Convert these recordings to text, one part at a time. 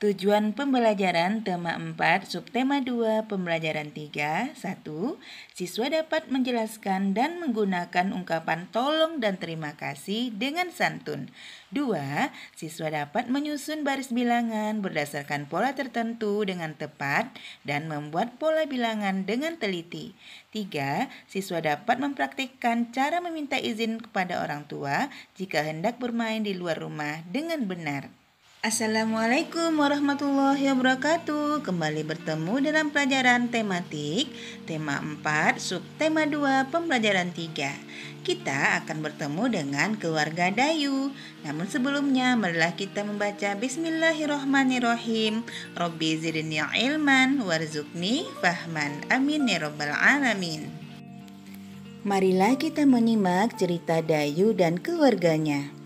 Tujuan pembelajaran tema 4 subtema 2 pembelajaran 3 1. Siswa dapat menjelaskan dan menggunakan ungkapan tolong dan terima kasih dengan santun. 2. Siswa dapat menyusun baris bilangan berdasarkan pola tertentu dengan tepat dan membuat pola bilangan dengan teliti. 3. Siswa dapat mempraktikkan cara meminta izin kepada orang tua jika hendak bermain di luar rumah dengan benar. Assalamualaikum warahmatullahi wabarakatuh. Kembali bertemu dalam pelajaran tematik Tema 4, subtema 2, pembelajaran 3 Kita akan bertemu dengan keluarga Dayu. Namun sebelumnya marilah kita membaca Bismillahirrohmanirrohim Robbi zidni ilman warzukni fahman. Amin ya robbal alamin. Marilah kita menyimak cerita Dayu dan keluarganya.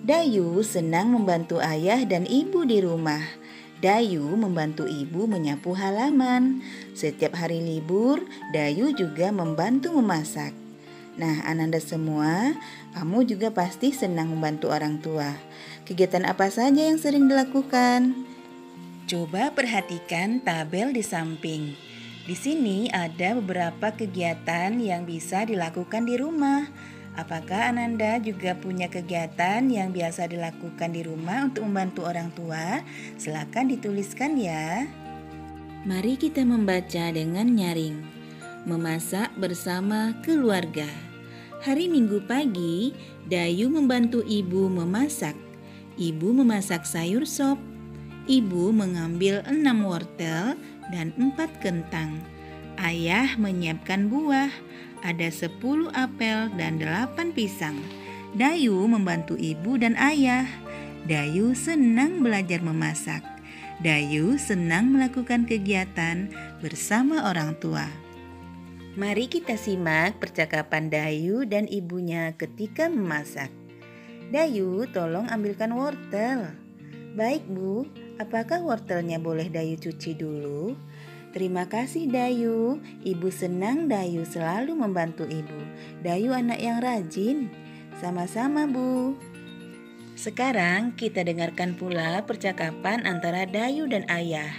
Dayu senang membantu ayah dan ibu di rumah. Dayu membantu ibu menyapu halaman. Setiap hari libur, Dayu juga membantu memasak. Nah, Ananda semua, kamu juga pasti senang membantu orang tua. Kegiatan apa saja yang sering dilakukan? Coba perhatikan tabel di samping. Di sini ada beberapa kegiatan yang bisa dilakukan di rumah. Apakah Ananda juga punya kegiatan yang biasa dilakukan di rumah untuk membantu orang tua? Silakan dituliskan ya. Mari kita membaca dengan nyaring. Memasak bersama keluarga. Hari Minggu pagi, Dayu membantu ibu memasak. Ibu memasak sayur sop. Ibu mengambil enam wortel dan empat kentang. Ayah menyiapkan buah ada 10 apel dan 8 pisang. Dayu membantu ibu dan ayah. Dayu senang belajar memasak. Dayu senang melakukan kegiatan bersama orang tua. Mari kita simak percakapan Dayu dan ibunya ketika memasak. Dayu, tolong ambilkan wortel. Baik, Bu. Apakah wortelnya boleh Dayu cuci dulu? Terima kasih Dayu. Ibu senang Dayu selalu membantu ibu. Dayu anak yang rajin. Sama-sama, Bu. Sekarang kita dengarkan pula percakapan antara Dayu dan ayah.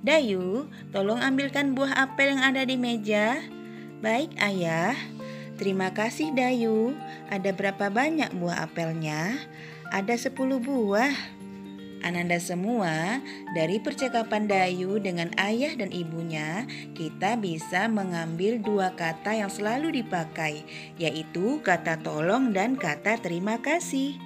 Dayu, tolong ambilkan buah apel yang ada di meja. Baik, ayah. Terima kasih, Dayu. Ada berapa banyak buah apelnya? Ada 10 buah. Ananda semua, dari percakapan Dayu dengan ayah dan ibunya, kita bisa mengambil dua kata yang selalu dipakai, yaitu kata tolong dan kata terima kasih.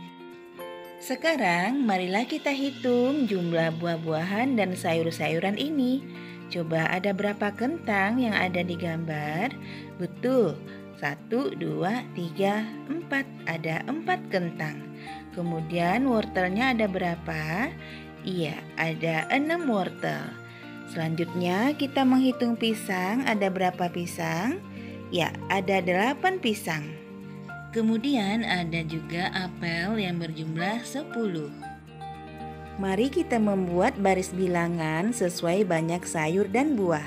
Sekarang, marilah kita hitung jumlah buah-buahan dan sayur-sayuran ini. Coba ada berapa kentang yang ada di gambar? Betul, satu, dua, tiga, empat. Ada empat kentang. Kemudian wortelnya ada berapa? Iya, ada 6 wortel. Selanjutnya kita menghitung pisang, ada berapa pisang? Ya, ada 8 pisang. Kemudian ada juga apel yang berjumlah 10. Mari kita membuat baris bilangan sesuai banyak sayur dan buah.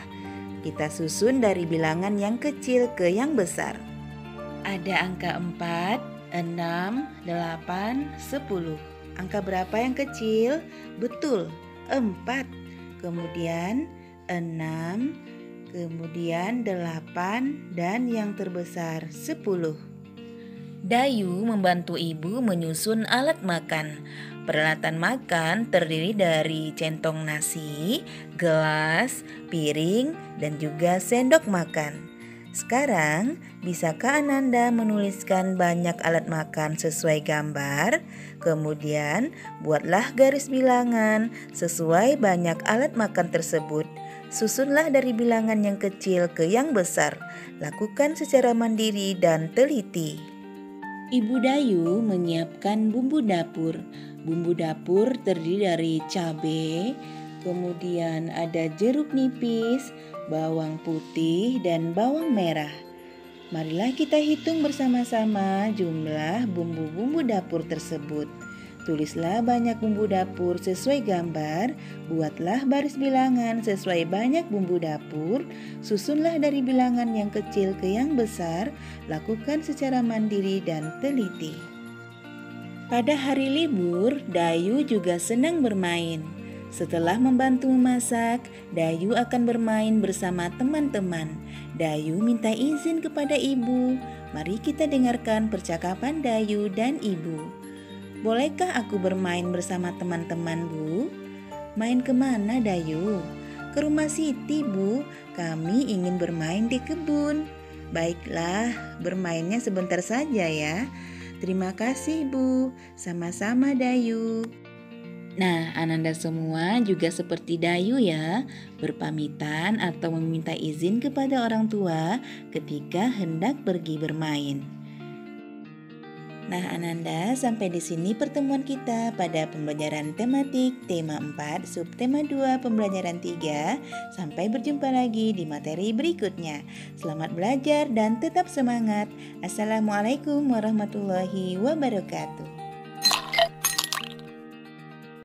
Kita susun dari bilangan yang kecil ke yang besar. Ada angka 4, 6, 8, 10. Angka berapa yang kecil? Betul, 4. Kemudian 6, kemudian 8, dan yang terbesar 10. Dayu membantu ibu menyusun alat makan. Peralatan makan terdiri dari centong nasi, gelas, piring, dan juga sendok makan. Sekarang, bisakah Ananda menuliskan banyak alat makan sesuai gambar? Kemudian, buatlah garis bilangan sesuai banyak alat makan tersebut. Susunlah dari bilangan yang kecil ke yang besar. Lakukan secara mandiri dan teliti. Ibu Dayu menyiapkan bumbu dapur. Bumbu dapur terdiri dari cabai, kemudian ada jeruk nipis, bawang putih, dan bawang merah. Marilah kita hitung bersama-sama jumlah bumbu-bumbu dapur tersebut. Tulislah banyak bumbu dapur sesuai gambar, buatlah baris bilangan sesuai banyak bumbu dapur, susunlah dari bilangan yang kecil ke yang besar, lakukan secara mandiri dan teliti. Pada hari libur, Dayu juga senang bermain. Setelah membantu memasak, Dayu akan bermain bersama teman-teman. Dayu minta izin kepada ibu. Mari kita dengarkan percakapan Dayu dan ibu. Bolehkah aku bermain bersama teman-teman, Bu? Main ke mana, Dayu? Ke rumah Siti, Bu. Kami ingin bermain di kebun. Baiklah, bermainnya sebentar saja ya. Terima kasih, Bu. Sama-sama, Dayu. Nah, Ananda semua juga seperti Dayu ya, berpamitan atau meminta izin kepada orang tua ketika hendak pergi bermain. Nah, Ananda, sampai di sini pertemuan kita pada pembelajaran tematik tema 4, subtema 2, pembelajaran 3. Sampai berjumpa lagi di materi berikutnya. Selamat belajar dan tetap semangat. Assalamualaikum warahmatullahi wabarakatuh.